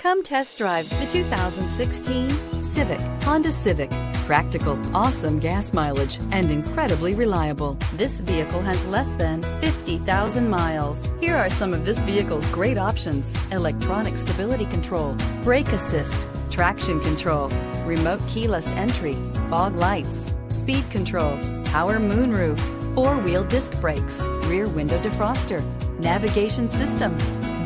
Come test drive the 2016 Civic, Honda Civic. Practical, awesome gas mileage, and incredibly reliable. This vehicle has less than 50,000 miles. Here are some of this vehicle's great options. Electronic stability control, brake assist, traction control, remote keyless entry, fog lights, speed control, power moonroof, four-wheel disc brakes, rear window defroster, navigation system,